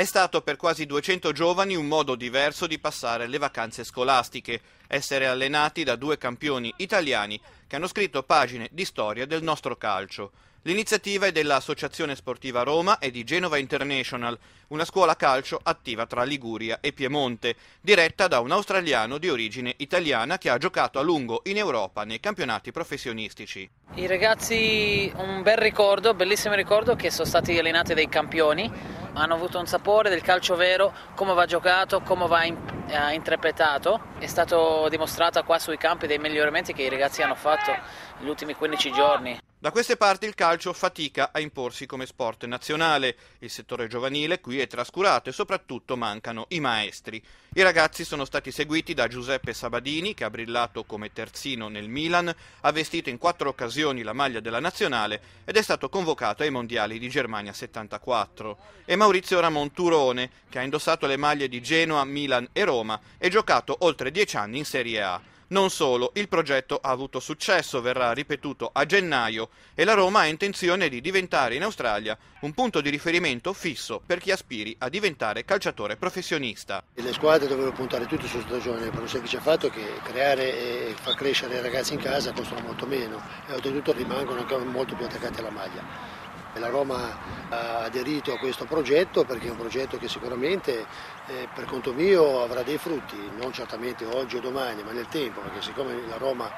È stato per quasi 200 giovani un modo diverso di passare le vacanze scolastiche, essere allenati da due campioni italiani che hanno scritto pagine di storia del nostro calcio. L'iniziativa è dell'Associazione Sportiva Roma e di Genova International, una scuola calcio attiva tra Liguria e Piemonte, diretta da un australiano di origine italiana che ha giocato a lungo in Europa nei campionati professionistici. I ragazzi, un bel ricordo, bellissimo ricordo che sono stati allenati dai campioni, hanno avuto un sapore del calcio vero, come va giocato, come va eh, interpretato. È stato dimostrato qua sui campi dei miglioramenti che i ragazzi hanno fatto negli ultimi 15 giorni. Da queste parti il calcio fatica a imporsi come sport nazionale. Il settore giovanile qui è trascurato e soprattutto mancano i maestri. I ragazzi sono stati seguiti da Giuseppe Sabadini, che ha brillato come terzino nel Milan, ha vestito in quattro occasioni la maglia della nazionale ed è stato convocato ai mondiali di Germania 74. E Maurizio Ramon Turone, che ha indossato le maglie di Genoa, Milan e Roma e giocato oltre dieci anni in Serie A. Non solo, il progetto ha avuto successo, verrà ripetuto a gennaio e la Roma ha intenzione di diventare in Australia un punto di riferimento fisso per chi aspiri a diventare calciatore professionista. Le squadre dovrebbero puntare tutte sul stagione per un semplice fatto che creare e far crescere i ragazzi in casa costano molto meno e oltretutto rimangono anche molto più attaccati alla maglia. La Roma ha aderito a questo progetto perché è un progetto che sicuramente eh, per conto mio avrà dei frutti, non certamente oggi o domani, ma nel tempo, perché siccome la Roma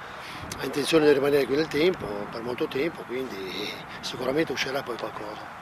ha intenzione di rimanere qui nel tempo, per molto tempo, quindi sicuramente uscirà poi qualcosa.